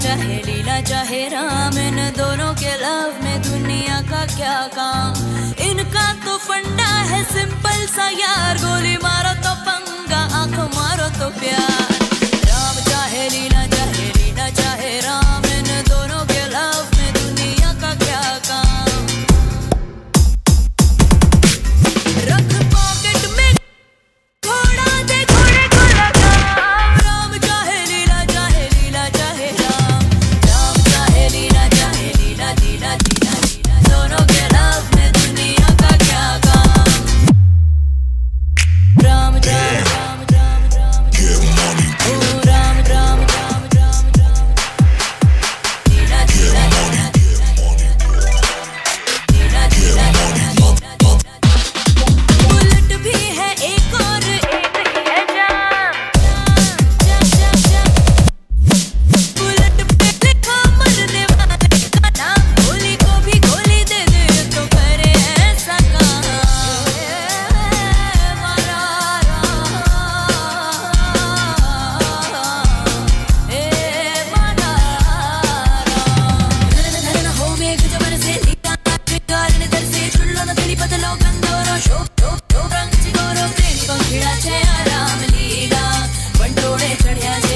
चाहे लीला, चाहे राम, इन दोनों के लव में दुनिया का क्या काम? इनका तो फंडा है सिंपल सा यार, गोली मारो तो पंगा, आँख मारो तो प्यार। Yes.